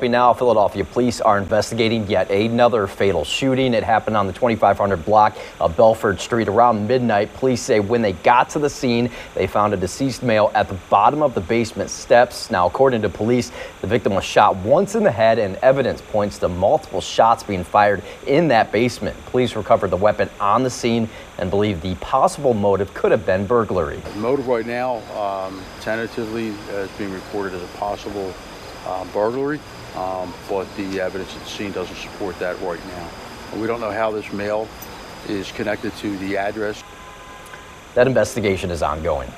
Now, Philadelphia police are investigating yet another fatal shooting. It happened on the 2500 block of Belford Street around midnight. Police say when they got to the scene, they found a deceased male at the bottom of the basement steps. Now, according to police, the victim was shot once in the head, and evidence points to multiple shots being fired in that basement. Police recovered the weapon on the scene and believe the possible motive could have been burglary. The motive right now, um, tentatively, uh, is being reported as a possible uh, burglary um, but the evidence at the scene doesn't support that right now. We don't know how this male is connected to the address. That investigation is ongoing.